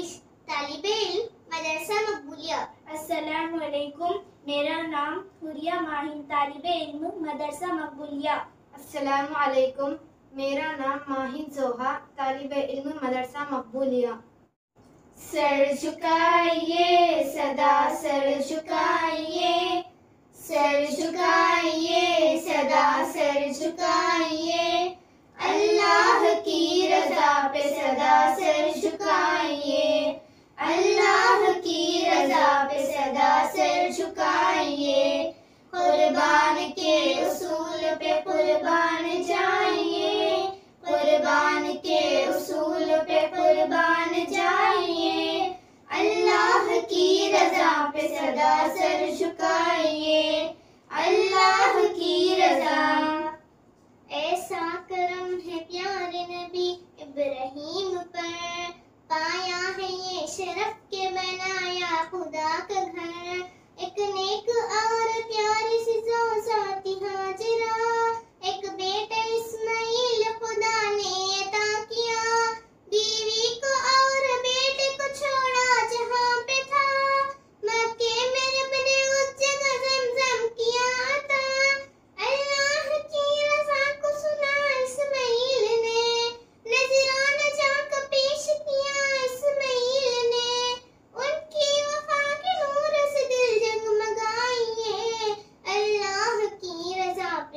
इस तालिब इल्म मदरसा मकबूलिया। असलकुम मेरा नाम हुरिया माहिन तालिब इल्म मदरसा मकबूलिया। असलकुम मेरा नाम माहिन जोहा तालिब इल्म मदरसा मकबूलिया। सर झुकाइए सदा सर झुकाइए। सर झुकाइए सदा सर झुकाइए। अल्लाह रजा पे सदा सर झुकाइए, कुर्बान के उसूल पे कुर्बान जाइए, कुर्बान के उसूल पे कुर्बान जाइए। अल्लाह की रजा पे सदा सर झुकाइए, अल्लाह की रजा। ऐसा करम है प्यारे नबी इब्राहिम पर, पाया है ये शरफ के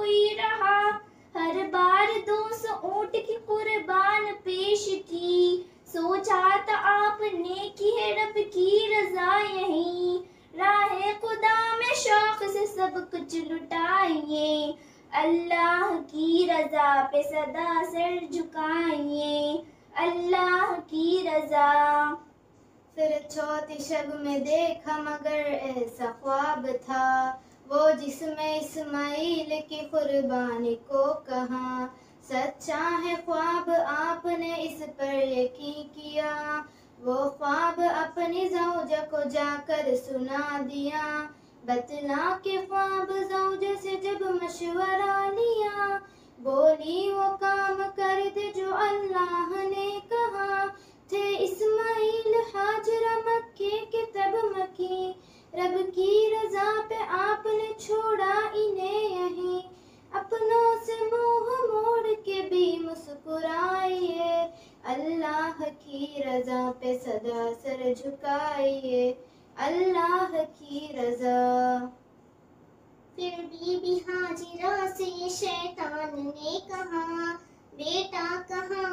कोई रहा। हर बार दो सौ ऊँट की कुर्बान पेश की। सोचा था आपने की है रब की रजा यही। राह खुदा में शौक से सब कुछ लुटाइए। अल्लाह की रजा पे सदा सर झुकाइए। अल्लाह की रजा। फिर चौथी शब में देखा मगर ऐसा ख्वाब था। वो जिसमें इस्माइल की कुर्बानी को कहा, सच्चा है ख्वाब आपने इस पर यकीन किया। वो ख्वाब अपनी जौजा को जाकर सुना दिया। बतला के ख्वाब जौजा से जब मशवरा लिया, बोली, वो काम कर दे अल्लाह की रजा पे सदा सर झुकाइए। अल्लाह की रजा। फिर बीबी हाजिरा से शैतान ने कहा, बेटा कहाँ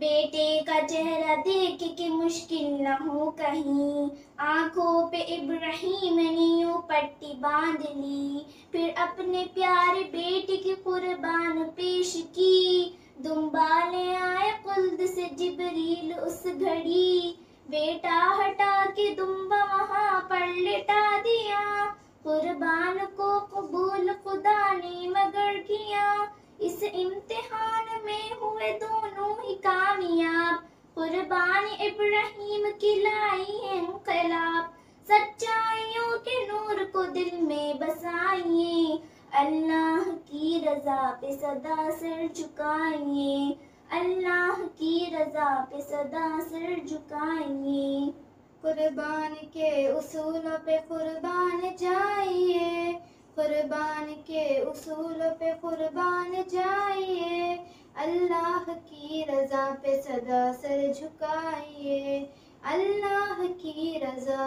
बेटे का चेहरा देख के मुश्किल न हो कहीं। आँखों पे इब्राहिम ने यूँ पट्टी बाँध ली, फिर अपने प्यारे बेटे की कुर्बान पेश की। दुम्बाले आए कुल्द से जिबरील उस घड़ी, बेटा हटा के दुम्बा वहाँ पर लिटा दिया। कुर्बान को कबूल खुदा ने मगर किया इस इम्तिहान में हुए दोनों ही कामयाब। कुर्बान इब्राहिम की लाई है इनकलाब। सच्चाइयों के नूर को दिल में बसाइए। अल्लाह की रजा पे सदा सिर झुकाइए। अल्लाह की रजा पे सदा सिर झुकाइए। कुर्बान के उसूलों पे कुर्बान जाइए। कुर्बान के उसूल पे कुर्बान जाइए। अल्लाह की रजा पे सदा सर झुकाइए। अल्लाह की रजा।